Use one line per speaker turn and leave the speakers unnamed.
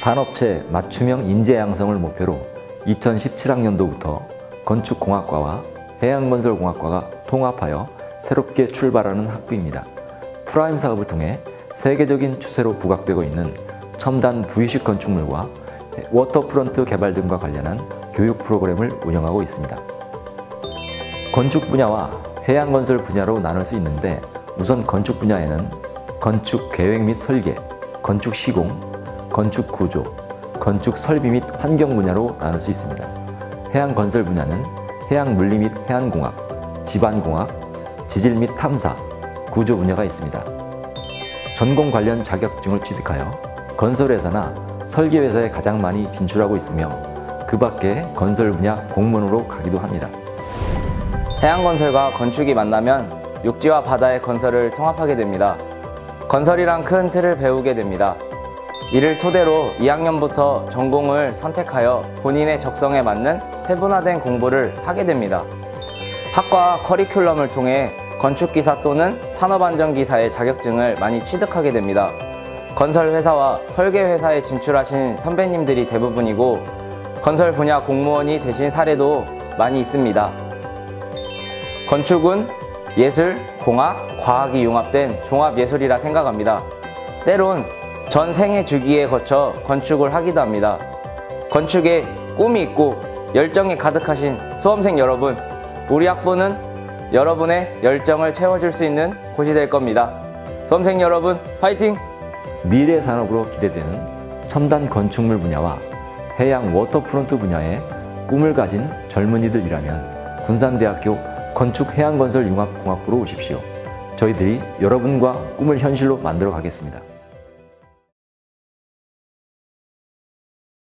산업체 맞춤형 인재 양성을 목표로 2017학년도부터 건축공학과와 해양건설공학과가 통합하여 새롭게 출발하는 학부입니다. 프라임 사업을 통해 세계적인 추세로 부각되고 있는 첨단 부유식 건축물과 워터프런트 개발 등과 관련한 교육 프로그램을 운영하고 있습니다. 건축 분야와 해양건설 분야로 나눌 수 있는데 우선 건축 분야에는 건축 계획 및 설계, 건축 시공, 건축 구조, 건축 설비 및 환경 분야로 나눌 수 있습니다. 해양 건설 분야는 해양 물리 및 해안공학, 지반공학, 지질 및 탐사, 구조 분야가 있습니다. 전공 관련 자격증을 취득하여 건설회사나 설계회사에 가장 많이 진출하고 있으며 그 밖에 건설 분야 공무원으로 가기도 합니다.
해양건설과 건축이 만나면 육지와 바다의 건설을 통합하게 됩니다. 건설이란 큰 틀을 배우게 됩니다. 이를 토대로 2학년부터 전공을 선택하여 본인의 적성에 맞는 세분화된 공부를 하게 됩니다. 학과 커리큘럼을 통해 건축기사 또는 산업안전기사의 자격증을 많이 취득하게 됩니다. 건설회사와 설계회사에 진출하신 선배님들이 대부분이고 건설 분야 공무원이 되신 사례도 많이 있습니다. 건축은 예술, 공학, 과학이 융합된 종합예술이라 생각합니다. 때론 전 생애 주기에 거쳐 건축을 하기도 합니다. 건축에 꿈이 있고 열정이 가득하신 수험생 여러분, 우리 학부는 여러분의 열정을 채워줄 수 있는 곳이 될 겁니다. 수험생 여러분, 파이팅!
미래 산업으로 기대되는 첨단 건축물 분야와 해양 워터프론트 분야에 꿈을 가진 젊은이들이라면 군산대학교 건축해양건설융합공학부로 오십시오. 저희들이 여러분과 꿈을 현실로 만들어 가겠습니다.